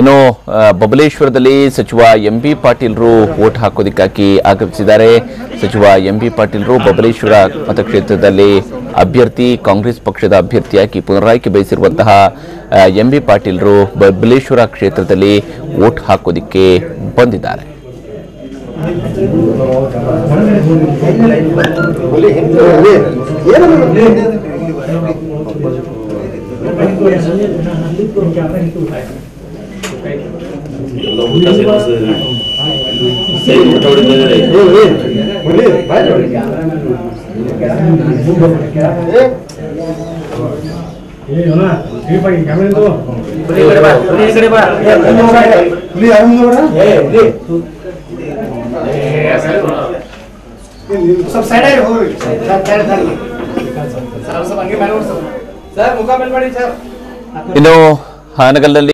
ಇನ್ನು ಬಬಲೇಶ್ವರದಲ್ಲಿ ಸಚಿವ ಎಂ ಬಿ ಪಾಟೀಲ್ರು ವೋಟ್ ಹಾಕೋದಕ್ಕಾಗಿ ಆಗಮಿಸಿದ್ದಾರೆ ಸಚಿವ ಎಂ ಬಿ ಪಾಟೀಲ್ರು ಬಬಲೇಶ್ವರ ಮತಕ್ಷೇತ್ರದಲ್ಲಿ ಅಭ್ಯರ್ಥಿ, ಕಾಂಗ್ರೆಸ್ ಪಕ್ಷದ ಅಭ್ಯರ್ಥಿಯಾಗಿ ಪುನರಾಯ್ಕೆ ಬಯಸಿರುವಂತಹ ಎಂ ಬಿ ಪಾಟೀಲ್ರು ಬಬಲೇಶ್ವರ ಕ್ಷೇತ್ರದಲ್ಲಿ ವೋಟ್ ಹಾಕೋದಿಕ್ಕೆ ಬಂದಿದ್ದಾರೆ. ಏ ಯೋನ ಈ ಪೈ ಕ್ಯಾಮೆರಾ ಇದು ಹುಲಿ ಯಾರು ಮುಂದವರ? ಸ್ವಲ್ಪ ಸೈಡ್ ಆಗಿ ಹೋಗ್ರಿ ಸರ್ ಸೈಡ್ ಸೈಡ್ ಸರ್ ಸ್ವಲ್ಪ ಹಂಗೆ ಮೇಲೆ ಓಡ್ಸು. ಸರ್ ಮುಖ ಮೇಲೆ ಮಾಡಿ ಸರ್ ಇನ್ನು ಹಾನಗಲ್ನಲ್ಲಿ